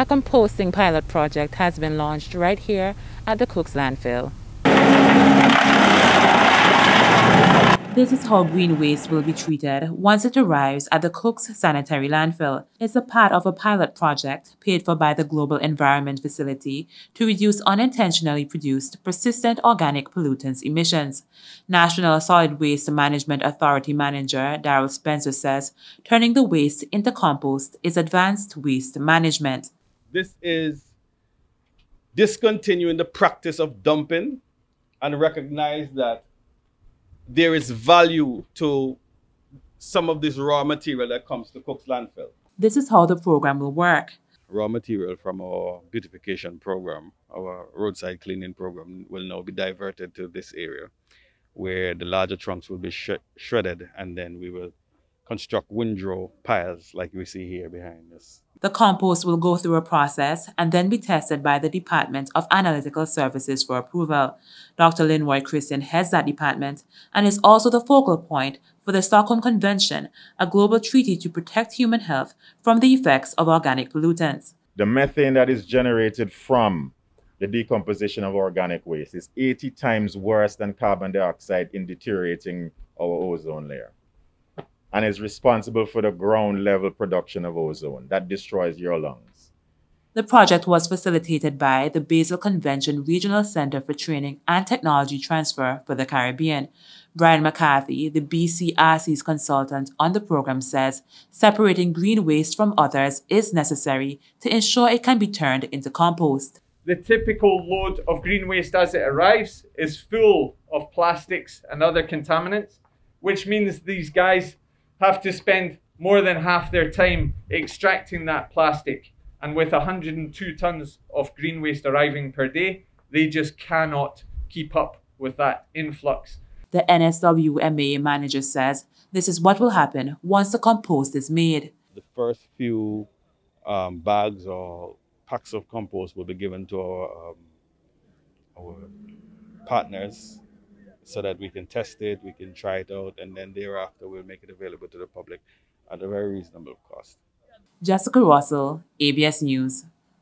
A composting pilot project has been launched right here at the Cooks landfill. This is how green waste will be treated once it arrives at the Cooks Sanitary Landfill. It's a part of a pilot project paid for by the Global Environment Facility to reduce unintentionally produced persistent organic pollutants emissions. National Solid Waste Management Authority Manager Daryl Spencer says turning the waste into compost is advanced waste management. This is discontinuing the practice of dumping and recognize that there is value to some of this raw material that comes to Cook's landfill. This is how the program will work. Raw material from our beautification program, our roadside cleaning program, will now be diverted to this area where the larger trunks will be sh shredded and then we will construct windrow piles like we see here behind us. The compost will go through a process and then be tested by the Department of Analytical Services for approval. Dr. Linroy Christian heads that department and is also the focal point for the Stockholm Convention, a global treaty to protect human health from the effects of organic pollutants. The methane that is generated from the decomposition of organic waste is 80 times worse than carbon dioxide in deteriorating our ozone layer and is responsible for the ground level production of ozone that destroys your lungs. The project was facilitated by the Basel Convention Regional Center for Training and Technology Transfer for the Caribbean. Brian McCarthy, the BCRC's consultant on the program, says separating green waste from others is necessary to ensure it can be turned into compost. The typical load of green waste as it arrives is full of plastics and other contaminants, which means these guys have to spend more than half their time extracting that plastic. And with 102 tons of green waste arriving per day, they just cannot keep up with that influx. The NSWMA manager says this is what will happen once the compost is made. The first few um, bags or packs of compost will be given to our, um, our partners so that we can test it, we can try it out, and then thereafter we'll make it available to the public at a very reasonable cost. Jessica Russell, ABS News.